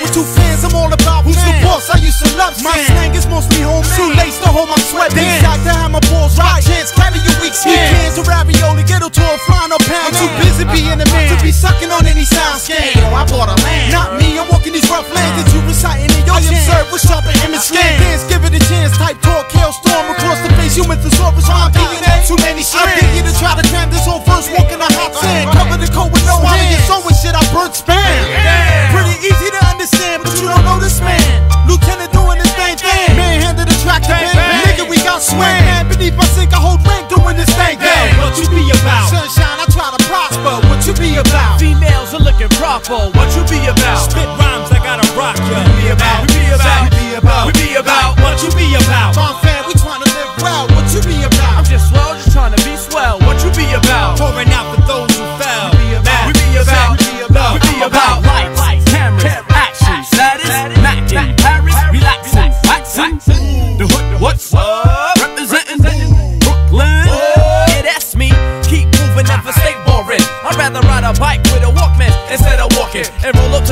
with two fans, I'm all about Who's the boss? I used to love My slang is mostly home too Shoelace to hold my sweat. Dance out to have my balls right. Chance carry your weak skin. Cans of ravioli, ghetto to a flying no pound. I'm too busy being a man. To be sucking on any sound scale. I bought a land. Not me, I'm walking these rough lands. That you reciting in your I observe with sharper image scan Dance, give it a chance. Type talk, hail storm across the face. Human thesaurus, I'm being too many strands. I dare you to try to cram this whole verse Walking a hot sand. Cover the coat with no hands Swallowing shit, I burnt spam What you be about? Sunshine, I try to prosper. What you be about? Females are looking proper. What you be about?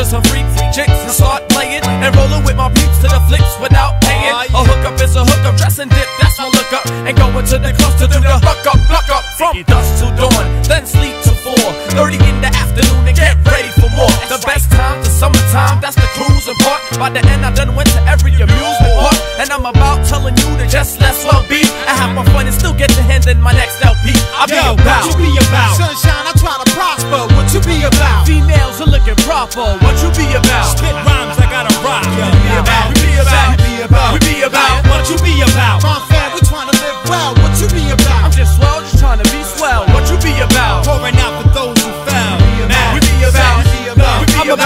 And to some freak chicks and start playing and rolling with my peeps to the flicks without paying. A hookup is a hookup, dress and dip, that's my look up. And going to the clubs to do the hook up, look up from dusk till dawn, then sleep four. 30 in the afternoon and get ready for more. The best time, the summertime, that's the cruising part. By the end, I done went to every amusement park. And I'm about telling you to just let's well be. And have my fun and still get to hand in my next looking. What you be about? Spit rhymes, I gotta rock ya. We be about. We be about. We be about. We be about. What you be about? My fam, we trying to live well.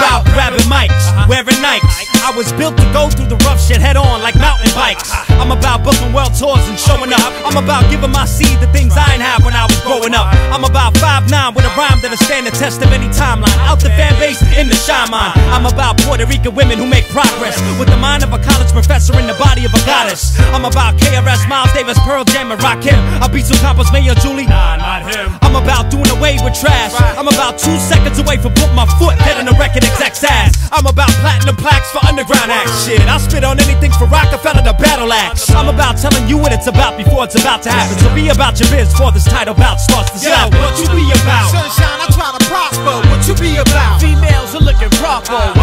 We be I'm about grabbing mics, uh-huh. wearing Nikes. I was built to go through the rough shit head on like mountain uh-huh. bikes. I'm about booking world tours and showing up. I'm about giving my seed the things I ain't have when I was growing up. I'm about 5'9 with a rhyme that'll stand the test of any timeline. Out the fan base, in the shine mine. I'm about Puerto Rican women who make progress with the mind of a college professor and the body of a goddess. I'm about KRS, Miles Davis, Pearl Jam, and Rakim. I'll beat some compas, Mayor Julie. Nah, not him. I'm about doing away with trash. I'm about two seconds away from putting my foot dead in the record exec's ass. I'm about platinum plaques for underground acts. Shit, I'll spit on anything for Roc-A-Fella to battle axe. I'm about telling you what it's about before it's about to happen. So be about your biz before this title bout starts to Yo, slap. what you be about? Sunshine, I try to prosper. What you be about? Females are looking proper.